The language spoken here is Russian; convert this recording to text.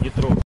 Петров.